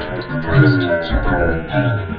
Press to go.